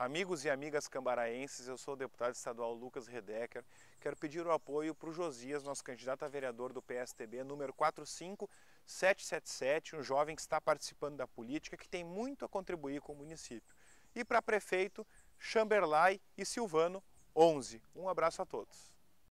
Amigos e amigas cambaraenses, eu sou o deputado estadual Lucas Redecker. Quero pedir o apoio para o Josias, nosso candidato a vereador do PSTB, número 45777, um jovem que está participando da política, que tem muito a contribuir com o município. E para prefeito, Chamberlain e Silvano, 11. Um abraço a todos.